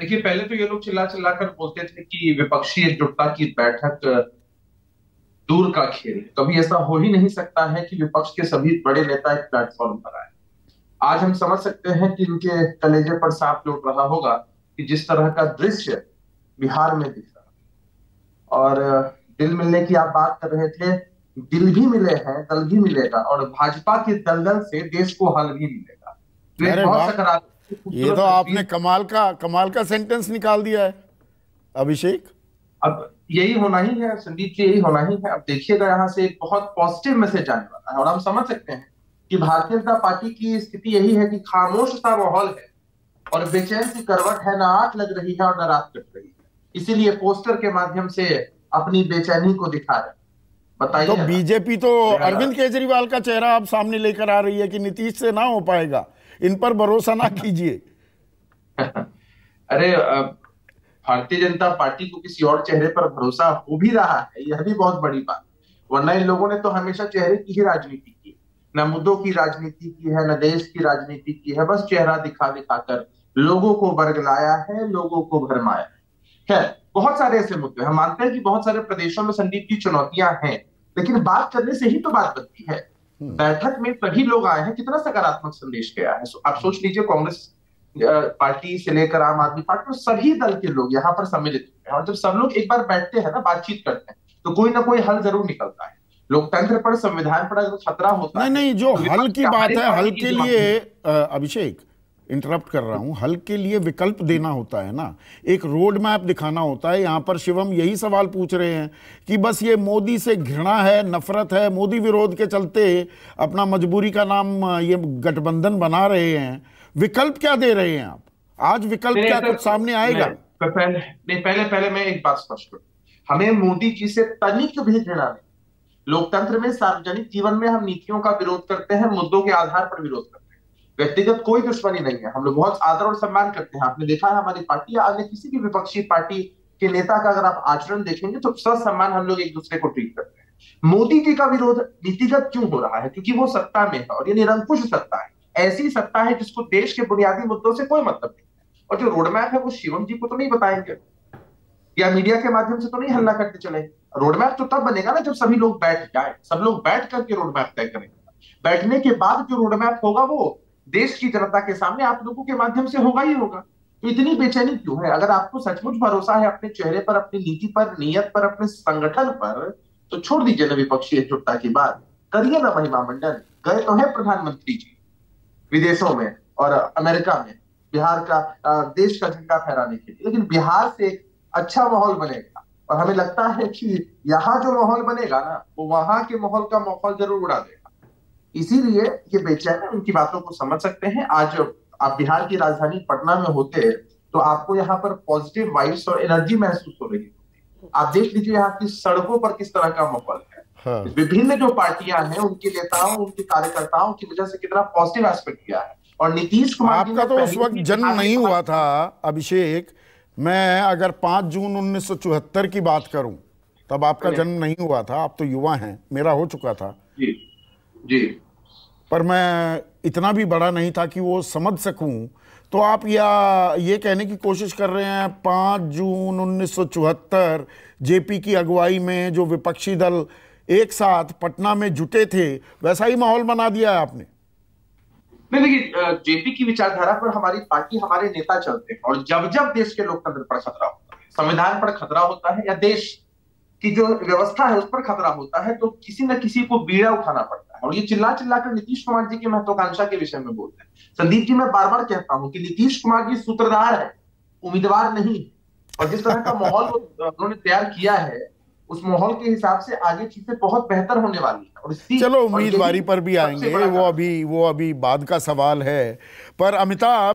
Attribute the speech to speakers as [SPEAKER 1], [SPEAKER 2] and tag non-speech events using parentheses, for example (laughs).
[SPEAKER 1] देखिए पहले तो ये लोग चिल्ला चिल्ला कर बोलते थे कि विपक्षी एकजुटता की बैठक दूर का खेल कभी ऐसा हो ही नहीं सकता है कि विपक्ष के सभी बड़े नेता एक प्लेटफॉर्म पर आए। आज हम समझ सकते हैं कि इनके कलेजे पर सांप लौट रहा होगा कि जिस तरह का दृश्य बिहार में दिख रहा और दिल मिलने की आप बात कर रहे थे दिल भी मिले हैं दल भी मिलेगा और भाजपा के दलदल से देश को हल भी मिलेगा।
[SPEAKER 2] तो बहुत सकारात्मक ये तो आपने कमाल का कमाल का सेंटेंस निकाल दिया है अभिषेक।
[SPEAKER 1] अब यही होना ही है संदीप जी यही होना ही है। अब देखिएगा यहाँ से एक बहुत पॉजिटिव मैसेज आने वाला है और हम समझ सकते हैं कि भारतीय जनता पार्टी की स्थिति यही है कि खामोश सा माहौल है और बेचैन सी करवट है ना आग लग रही है और ना रात कट रही है। इसीलिए पोस्टर के माध्यम से अपनी बेचैनी को दिखा रहे
[SPEAKER 2] बताइए तो बीजेपी तो अरविंद केजरीवाल का चेहरा आप सामने लेकर आ रही है कि नीतीश से ना हो पाएगा। इन पर भरोसा ना कीजिए। (laughs)
[SPEAKER 1] अरे भारतीय जनता पार्टी को किसी और चेहरे पर भरोसा हो भी रहा है, यह भी बहुत बड़ी बात। वरना इन लोगों ने तो हमेशा चेहरे की ही राजनीति की न मुद्दों की राजनीति की है, न देश की राजनीति की है, बस चेहरा दिखा दिखा कर लोगों को बरगलाया है, लोगों को भरमाया है। बहुत सारे ऐसे मुद्दे हम मानते हैं कि बहुत सारे प्रदेशों में संदीप की चुनौतियाँ हैं, लेकिन बात करने से ही तो बात बनती है। बैठक में सभी लोग आए हैं कितना सकारात्मक संदेश गया है? आप सोच लीजिए कांग्रेस पार्टी से लेकर आम आदमी पार्टी और सभी दल के लोग यहाँ पर सम्मिलित हुए हैं। और जब सब लोग एक बार बैठते हैं ना बातचीत करते हैं तो कोई ना कोई हल ज़रूर निकलता है। लोकतंत्र पर संविधान पर अगर खतरा होता
[SPEAKER 2] नहीं
[SPEAKER 1] है
[SPEAKER 2] नहीं जो तो हल की बात है हल के लिए अभिषेक इंटरप्ट कर रहा हूँ हल के लिए विकल्प देना होता है ना। एक रोड मैप दिखाना होता है यहाँ पर शिवम यही सवाल पूछ रहे हैं कि बस ये मोदी से घृणा है नफरत है मोदी विरोध के चलते अपना मजबूरी का नाम ये गठबंधन बना रहे हैं। विकल्प क्या दे रहे हैं आप? आज विकल्प क्या कुछ सामने आएगा?
[SPEAKER 1] पहले नहीं पहले पहले मैं एक बात स्पष्ट करूँ। हमें मोदी जी से तनिक भी घृणा नहीं। लोकतंत्र में सार्वजनिक जीवन में हम नीतियों का विरोध करते हैं मुद्दों के आधार पर विरोध करते हैं। व्यक्तिगत कोई दुश्मनी नहीं है। हम लोग बहुत आदर और सम्मान करते हैं। आपने देखा है हमारी पार्टी अन्य किसी भी विपक्षी पार्टी के नेता का अगर आप आचरण देखेंगे तो सम्मान हम लोग एक दूसरे को ट्रीट करते हैं। मोदी जी का विरोध नीतिगत क्यों हो रहा है? क्योंकि वो सत्ता में है और ये निरंकुश सत्ता है। ऐसी सत्ता है जिसको देश के बुनियादी मुद्दों से कोई मतलब नहीं है। और जो रोडमैप है वो शिवम जी को तो नहीं बताएँगे। या मीडिया के माध्यम से तो नहीं हल्ला करते चले। रोडमैप तो तब बनेगा ना जब सभी लोग बैठ जाए। सब लोग बैठ करके रोडमैप तय करेंगे बैठने के बाद जो रोडमैप होगा वो देश की जनता के सामने आप लोगों के माध्यम से होगा ही होगा। तो इतनी बेचैनी क्यों है? अगर आपको सचमुच भरोसा है अपने चेहरे पर, अपनी नीति पर, नियत पर, अपने संगठन पर तो छोड़ दीजिए ना विपक्षी एकजुटता की बात। करिए ना महिमा मंडल। गए तो है प्रधानमंत्री जी, विदेशों में और अमेरिका में, बिहार का देश का झंडा फहराने के लिए। लेकिन बिहार से एक अच्छा माहौल बनेगा। और हमें लगता है कि यहाँ जो माहौल बनेगा ना, वो वहाँ के माहौल का माहौल ज़रूर उड़ा देगा। इसीलिए ये बेचैन है उनकी बातों को समझ सकते हैं। आज आप बिहार की राजधानी पटना में होते तो आपको यहाँ पर पॉजिटिव वाइब्स और एनर्जी महसूस हो रही होती आप देख लीजिए यहाँ की सड़कों पर किस तरह का माहौल है। हाँ। विभिन्न जो पार्टियाँ हैं उनके नेताओं उनके कार्यकर्ताओं की वजह से कितना पॉजिटिव एस्पेक्ट किया है। और नीतीश कुमार
[SPEAKER 2] आपका तो उस वक्त जन्म नहीं हुआ था अभिषेक। मैं अगर 5 जून उन्नीस सौ चौहत्तर की बात करूँ तब आपका जन्म नहीं हुआ था। आप तो युवा हैं मेरा हो चुका था।
[SPEAKER 1] जी जी।
[SPEAKER 2] पर मैं इतना भी बड़ा नहीं था कि वो समझ सकूँ। तो आप या ये कहने की कोशिश कर रहे हैं, पाँच जून उन्नीस सौ चौहत्तर, जेपी की अगुवाई में जो विपक्षी दल एक साथ पटना में जुटे थे, वैसा ही माहौल बना दिया है आपने?
[SPEAKER 1] नहीं, देखिए जेपी की विचारधारा पर हमारी पार्टी, हमारे नेता चलते हैं और जब जब देश के लोकतंत्र पर खतरा होता है, संविधान पर खतरा होता है या देश की जो व्यवस्था है उस पर खतरा होता है तो किसी न किसी को बीड़ा उठाना पड़ता है। और ये चिल्ला चिल्ला कर नीतीश कुमार जी की महत्वाकांक्षा के विषय में बोलते हैं। संदीप जी मैं बार बार कहता हूँ कि नीतीश कुमार जी सूत्रधार है उम्मीदवार नहीं और जिस तरह का माहौल उन्होंने तैयार किया है उस माहौल के हिसाब से आगे चीज़ें बहुत बेहतर होने वाली है। और
[SPEAKER 2] चलो उम्मीदवारी पर भी आएँगे। वो अभी वो अभी बाद का सवाल है। पर अमिताभ